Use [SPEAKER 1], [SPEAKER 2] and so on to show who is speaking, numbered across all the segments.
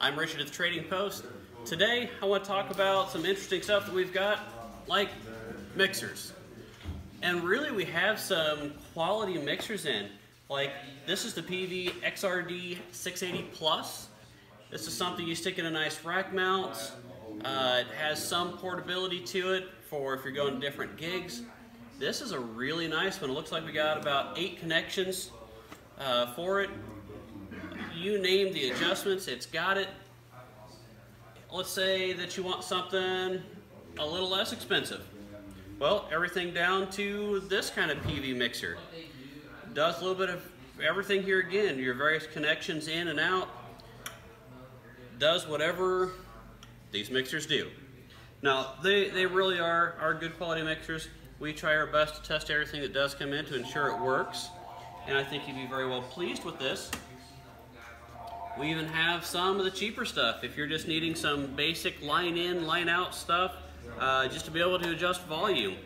[SPEAKER 1] I'm Richard at the Trading Post. Today I want to talk about some interesting stuff that we've got, like mixers. And really we have some quality mixers in. Like this is the Peavey XRD 680 Plus. This is something you stick in a nice rack mount. Uh, it has some portability to it for if you're going to different gigs. This is a really nice one. It looks like we got about eight connections uh, for it. You name the adjustments, it's got it. Let's say that you want something a little less expensive. Well, everything down to this kind of Peavey mixer. Does a little bit of everything here again, your various connections in and out. Does whatever these mixers do. Now, they, they really are, are good quality mixers. We try our best to test everything that does come in to ensure it works. And I think you'd be very well pleased with this. We even have some of the cheaper stuff. If you're just needing some basic line in, line out stuff, uh, just to be able to adjust volume,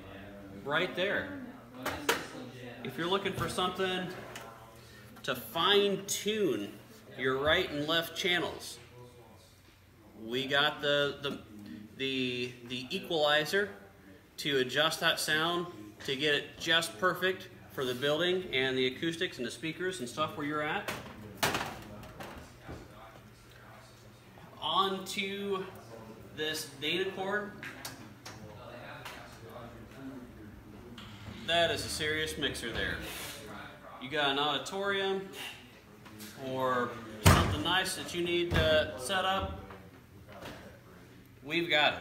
[SPEAKER 1] right there. If you're looking for something to fine tune your right and left channels, we got the, the, the, the equalizer to adjust that sound to get it just perfect for the building and the acoustics and the speakers and stuff where you're at. On to this Dynacord. That is a serious mixer there. You got an auditorium or something nice that you need to set up, we've got it.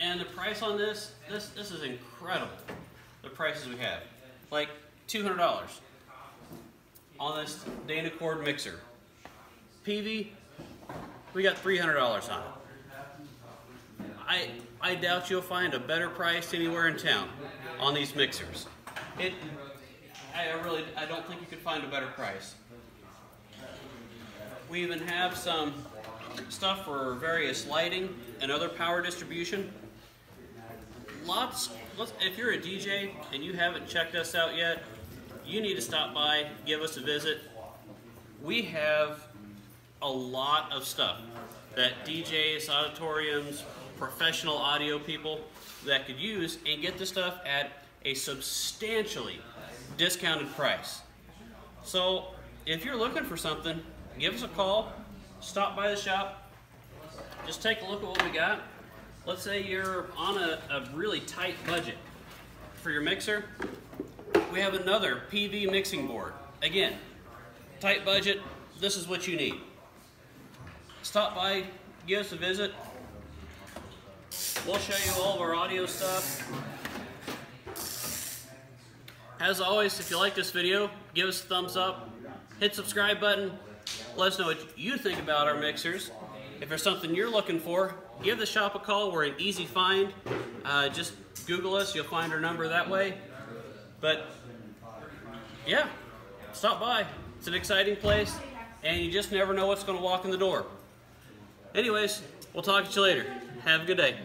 [SPEAKER 1] And the price on this, this, this is incredible, the prices we have. Like $200 on this Dynacord mixer. Peavey, we got $300 on it. I, I doubt you'll find a better price anywhere in town on these mixers. It, I really, I don't think you could find a better price. We even have some stuff for various lighting and other power distribution. Lots, if you're a DJ and you haven't checked us out yet, you need to stop by, give us a visit. We have a lot of stuff that DJs, auditoriums, professional audio people that could use and get the stuff at a substantially discounted price. So if you're looking for something, give us a call, stop by the shop, just take a look at what we got. Let's say you're on a, a really tight budget for your mixer. We have another Peavey mixing board. Again, tight budget, this is what you need. Stop by, give us a visit. We'll show you all of our audio stuff. As always, if you like this video, give us a thumbs up, hit subscribe button, let us know what you think about our mixers. If there's something you're looking for, give the shop a call. We're an easy find. Uh, just Google us. You'll find our number that way. But, yeah, stop by. It's an exciting place, and you just never know what's going to walk in the door. Anyways, we'll talk to you later. Have a good day.